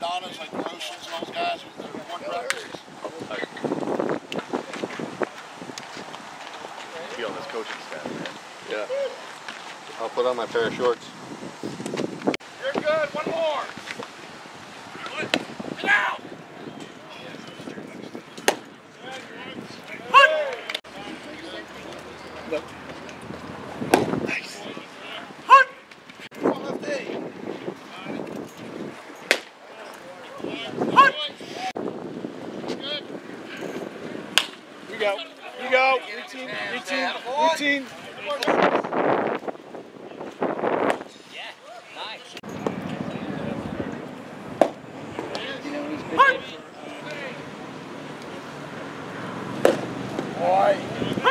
Donna's like Groshans and those guys, they're one practices. Be on this coaching staff, man. Yeah. I'll put on my pair of shorts. You're good, one more. Get out! Look. Hunt! You go. You go. Routine. Routine. Routine. Yeah. Nice. Hunt! Boy.